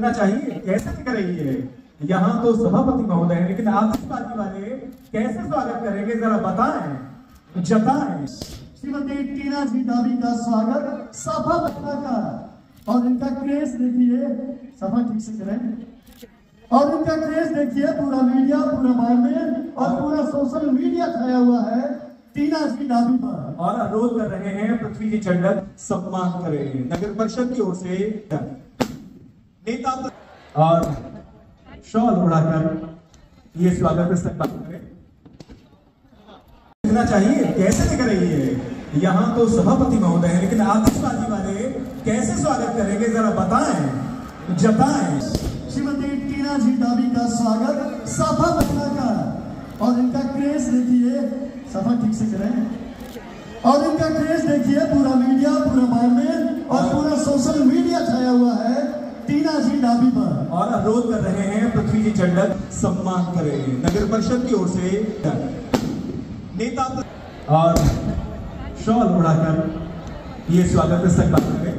देखना चाहिए कैसे दिख रही है? यहाँ तो सभापति महोदय हैं लेकिन आतिशबाजी वाले कैसे स्वागत करेंगे? जरा बताएँ जताएँ। श्रीमती टीना जी दावी का स्वागत बच्चा का। और इनका क्रेज देखिए सफ़ा ठीक से करें। और इनका क्रेज देखिए पूरा मीडिया पूरा मार्केट और पूरा सोशल मीडिया छाया हुआ है टीना जी दावी पर। और अनुरोध कर रहे हैं पृथ्वी जी चंडक सम्मान करें। नगर परिषद की ओर से और शॉल उड़ाकर ये स्वागत करें। चाहिए, कैसे दिख रही है? यहाँ तो सभापति महोदय हैं, लेकिन आतिशबाजी वाले कैसे स्वागत करेंगे? जरा बताएँ, जताएँ। श्रीमती टीना जी दावी का स्वागत सफ़ा बच्चा का और इनका क्रेज देखिए सफ़ा ठीक से करें। और इनका क्रेज देखिए, पूरा मीडिया, पूरा है टीना जी डाबी पर और अनुरोध कर रहे हैं, पृथ्वी जी चंडक, सम्मान करेंगे नगर परिषद की ओर से नेता और शॉल उड़ाकर ये स्वागत इस्तेमाल करें।